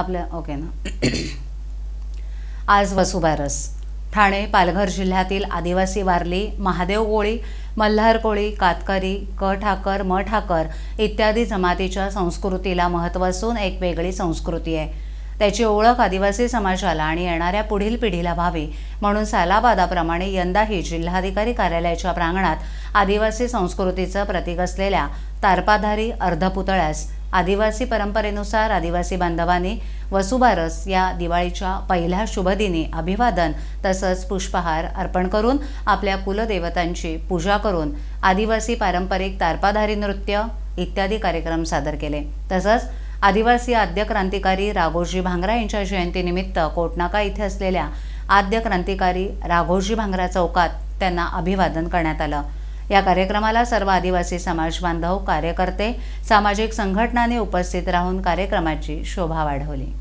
आपल्या ओके ना. आज वसुबारस. ठाणे पालघर जिल्ह्यातील आदिवासी वारली महादेव कोळी मल्हार कोळी कातकरी क ठाकर म ठाकर इत्यादी जमातीच्या संस्कृतीला महत्त्व असून एक वेगळी संस्कृती आहे. त्याची ओळख आदिवासी समाजाला आणि येणाऱ्या पुढील पिढीला व्हावी म्हणून सालाबादाप्रमाणे यंदाही जिल्हाधिकारी कार्यालयाच्या प्रांगणात आदिवासी संस्कृतीचं प्रतीक असलेल्या तारपाधारी अर्धपुतळ्यास आदिवासी परंपरेनुसार आदिवासी बांधवांनी वसुबारस या दिवाळीच्या पहिल्या शुभदिनी अभिवादन तसंच पुष्पहार अर्पण करून आपल्या कुलदेवतांची पूजा करून आदिवासी पारंपरिक तारपाधारी नृत्य इत्यादी कार्यक्रम सादर केले. तसंच आदिवासी आद्य क्रांतिकारी राघोजी भांगरा यांच्या जयंतीनिमित्त कोटनाका इथे असलेल्या आद्य क्रांतिकारी राघोजी भांगरा चौकात त्यांना अभिवादन करण्यात आलं. या कार्यक्रमाला सर्व आदिवासी समाज बांधव कार्यकर्ते सामाजिक संघटनांनी उपस्थित राहून कार्यक्रमाची शोभा वाढवली.